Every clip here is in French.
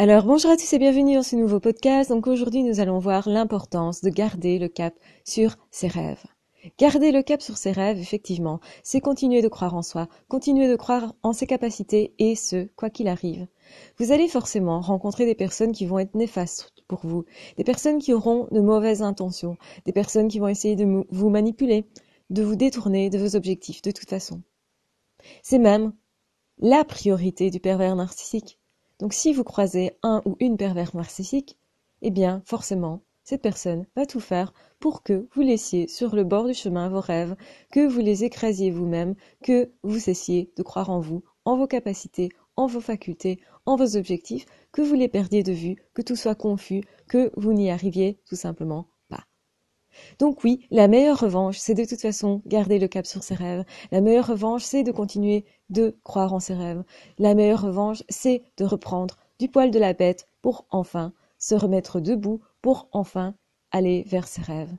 Alors bonjour à tous et bienvenue dans ce nouveau podcast. Donc aujourd'hui nous allons voir l'importance de garder le cap sur ses rêves. Garder le cap sur ses rêves, effectivement, c'est continuer de croire en soi, continuer de croire en ses capacités et ce, quoi qu'il arrive. Vous allez forcément rencontrer des personnes qui vont être néfastes pour vous, des personnes qui auront de mauvaises intentions, des personnes qui vont essayer de vous manipuler, de vous détourner de vos objectifs de toute façon. C'est même la priorité du pervers narcissique. Donc si vous croisez un ou une pervers narcissique, eh bien forcément, cette personne va tout faire pour que vous laissiez sur le bord du chemin vos rêves, que vous les écrasiez vous-même, que vous cessiez de croire en vous, en vos capacités, en vos facultés, en vos objectifs, que vous les perdiez de vue, que tout soit confus, que vous n'y arriviez tout simplement donc oui, la meilleure revanche, c'est de toute façon garder le cap sur ses rêves. La meilleure revanche, c'est de continuer de croire en ses rêves. La meilleure revanche, c'est de reprendre du poil de la bête pour enfin se remettre debout, pour enfin aller vers ses rêves.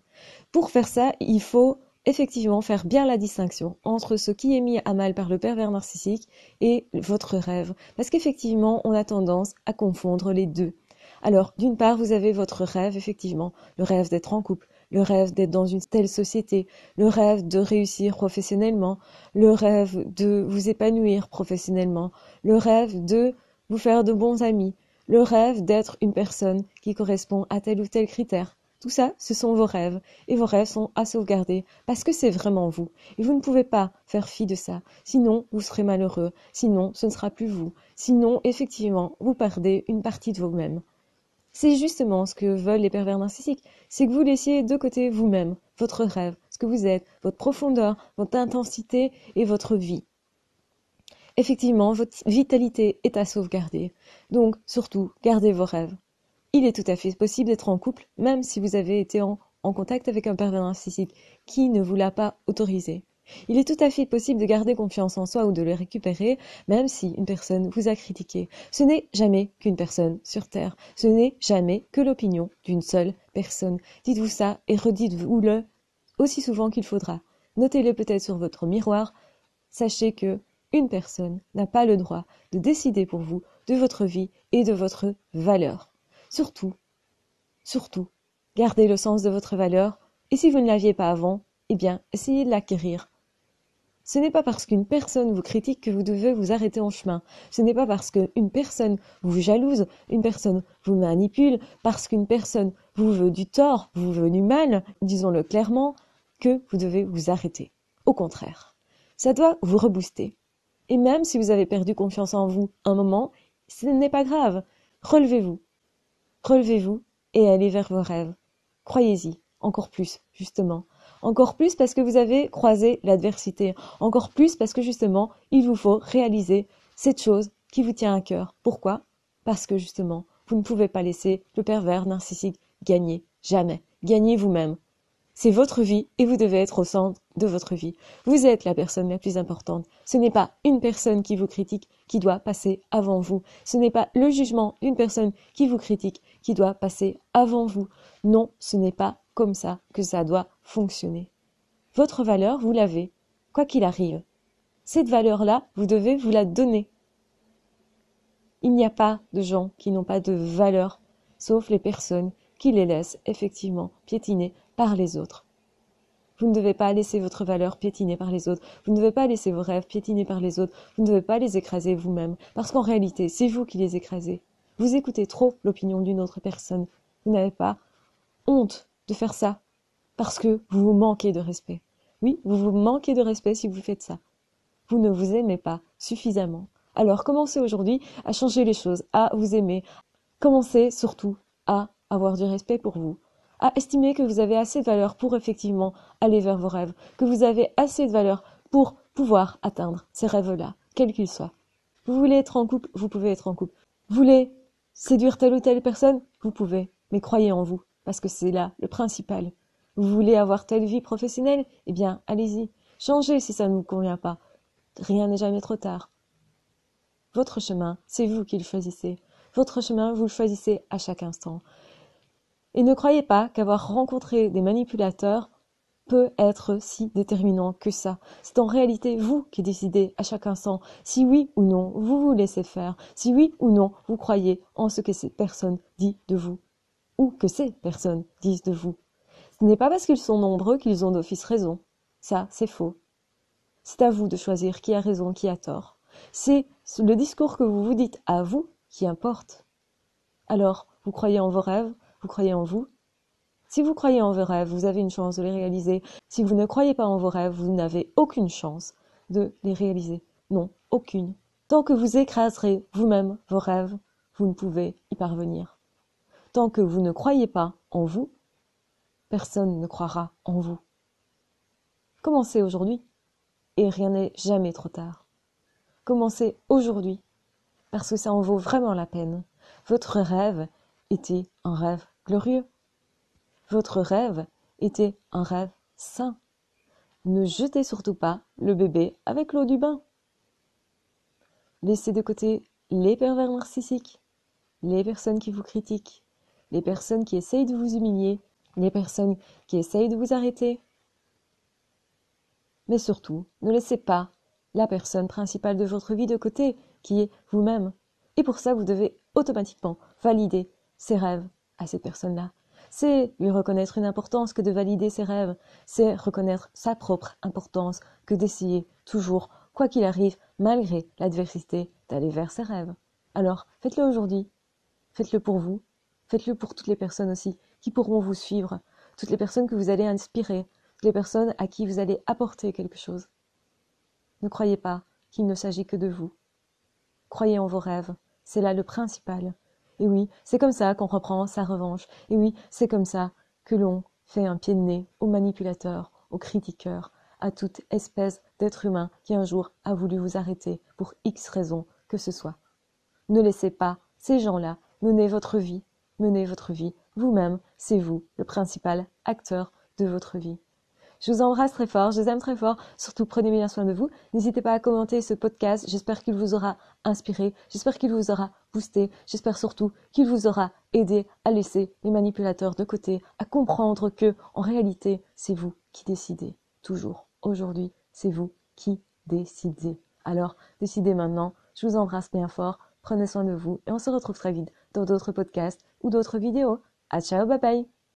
Pour faire ça, il faut effectivement faire bien la distinction entre ce qui est mis à mal par le pervers narcissique et votre rêve. Parce qu'effectivement, on a tendance à confondre les deux. Alors, d'une part, vous avez votre rêve, effectivement, le rêve d'être en couple, le rêve d'être dans une telle société, le rêve de réussir professionnellement, le rêve de vous épanouir professionnellement, le rêve de vous faire de bons amis, le rêve d'être une personne qui correspond à tel ou tel critère. Tout ça, ce sont vos rêves, et vos rêves sont à sauvegarder, parce que c'est vraiment vous, et vous ne pouvez pas faire fi de ça, sinon vous serez malheureux, sinon ce ne sera plus vous, sinon effectivement vous perdez une partie de vous-même. C'est justement ce que veulent les pervers narcissiques, c'est que vous laissiez de côté vous-même, votre rêve, ce que vous êtes, votre profondeur, votre intensité et votre vie. Effectivement, votre vitalité est à sauvegarder. Donc, surtout, gardez vos rêves. Il est tout à fait possible d'être en couple, même si vous avez été en, contact avec un pervers narcissique qui ne vous l'a pas autorisé. Il est tout à fait possible de garder confiance en soi ou de le récupérer, même si une personne vous a critiqué. Ce n'est jamais qu'une personne sur Terre. Ce n'est jamais que l'opinion d'une seule personne. Dites-vous ça et redites-vous-le aussi souvent qu'il faudra. Notez-le peut-être sur votre miroir. Sachez que une personne n'a pas le droit de décider pour vous de votre vie et de votre valeur. Surtout, surtout, gardez le sens de votre valeur et si vous ne l'aviez pas avant, eh bien, essayez de l'acquérir ce n'est pas parce qu'une personne vous critique que vous devez vous arrêter en chemin. Ce n'est pas parce qu'une personne vous jalouse, une personne vous manipule, parce qu'une personne vous veut du tort, vous veut du mal, disons-le clairement, que vous devez vous arrêter. Au contraire, ça doit vous rebooster. Et même si vous avez perdu confiance en vous un moment, ce n'est pas grave. Relevez-vous. Relevez-vous et allez vers vos rêves. Croyez-y, encore plus, justement. Encore plus parce que vous avez croisé l'adversité. Encore plus parce que justement, il vous faut réaliser cette chose qui vous tient à cœur. Pourquoi? Parce que justement, vous ne pouvez pas laisser le pervers narcissique gagner. Jamais. Gagnez vous-même. C'est votre vie et vous devez être au centre de votre vie. Vous êtes la personne la plus importante. Ce n'est pas une personne qui vous critique qui doit passer avant vous. Ce n'est pas le jugement d'une personne qui vous critique qui doit passer avant vous. Non, ce n'est pas comme ça que ça doit fonctionner. Votre valeur, vous l'avez, quoi qu'il arrive. Cette valeur-là, vous devez vous la donner. Il n'y a pas de gens qui n'ont pas de valeur, sauf les personnes qui les laissent effectivement piétiner par les autres. Vous ne devez pas laisser votre valeur piétiner par les autres. Vous ne devez pas laisser vos rêves piétiner par les autres. Vous ne devez pas les écraser vous-même. Parce qu'en réalité, c'est vous qui les écrasez. Vous écoutez trop l'opinion d'une autre personne. Vous n'avez pas honte de faire ça parce que vous vous manquez de respect. Oui, vous vous manquez de respect si vous faites ça. Vous ne vous aimez pas suffisamment. Alors commencez aujourd'hui à changer les choses, à vous aimer? Commencez surtout à avoir du respect pour vous, à estimer que vous avez assez de valeur pour effectivement aller vers vos rêves, que vous avez assez de valeur pour pouvoir atteindre ces rêves-là, quels qu'ils soient. Vous voulez être en couple, vous pouvez être en couple. Vous voulez séduire telle ou telle personne, vous pouvez, mais croyez en vous parce que c'est là le principal. Vous voulez avoir telle vie professionnelle? Eh bien, allez-y. Changez si ça ne vous convient pas. Rien n'est jamais trop tard. Votre chemin, c'est vous qui le choisissez. Votre chemin, vous le choisissez à chaque instant. Et ne croyez pas qu'avoir rencontré des manipulateurs peut être si déterminant que ça. C'est en réalité vous qui décidez à chaque instant si oui ou non vous vous laissez faire, si oui ou non vous croyez en ce que ces personnes disent de vous, ou que ces personnes disent de vous. Ce n'est pas parce qu'ils sont nombreux qu'ils ont d'office raison. Ça, c'est faux. C'est à vous de choisir qui a raison, qui a tort. C'est le discours que vous vous dites à vous qui importe. Alors, vous croyez en vos rêves, vous croyez en vous, si vous croyez en vos rêves, vous avez une chance de les réaliser. Si vous ne croyez pas en vos rêves, vous n'avez aucune chance de les réaliser. Non, aucune. Tant que vous écraserez vous-même vos rêves, vous ne pouvez y parvenir. Que vous ne croyez pas en vous, personne ne croira en vous. Commencez aujourd'hui, et rien n'est jamais trop tard. Commencez aujourd'hui, parce que ça en vaut vraiment la peine. Votre rêve était un rêve glorieux. Votre rêve était un rêve sain. Ne jetez surtout pas le bébé avec l'eau du bain. Laissez de côté les pervers narcissiques, les personnes qui vous critiquent, les personnes qui essayent de vous humilier, les personnes qui essayent de vous arrêter. Mais surtout, ne laissez pas la personne principale de votre vie de côté, qui est vous-même. Et pour ça, vous devez automatiquement valider ses rêves à ces personnes-là. C'est lui reconnaître une importance que de valider ses rêves, c'est reconnaître sa propre importance que d'essayer toujours, quoi qu'il arrive, malgré l'adversité, d'aller vers ses rêves. Alors, faites-le aujourd'hui. Faites-le pour vous. Faites-le pour toutes les personnes aussi qui pourront vous suivre, toutes les personnes que vous allez inspirer, toutes les personnes à qui vous allez apporter quelque chose. Ne croyez pas qu'il ne s'agit que de vous. Croyez en vos rêves, c'est là le principal. Et oui, c'est comme ça qu'on reprend sa revanche. Et oui, c'est comme ça que l'on fait un pied de nez aux manipulateurs, aux critiqueurs, à toute espèce d'être humain qui un jour a voulu vous arrêter pour X raison que ce soit. Ne laissez pas ces gens-là mener votre vie, mener votre vie. Vous-même, c'est vous le principal acteur de votre vie. Je vous embrasse très fort, je vous aime très fort. Surtout, prenez bien soin de vous. N'hésitez pas à commenter ce podcast. J'espère qu'il vous aura inspiré. J'espère qu'il vous aura boosté. J'espère surtout qu'il vous aura aidé à laisser les manipulateurs de côté, à comprendre que, en réalité, c'est vous qui décidez. Toujours. Aujourd'hui, c'est vous qui décidez. Alors, décidez maintenant. Je vous embrasse bien fort. Prenez soin de vous et on se retrouve très vite dans d'autres podcasts ou d'autres vidéos. À ciao, bye bye!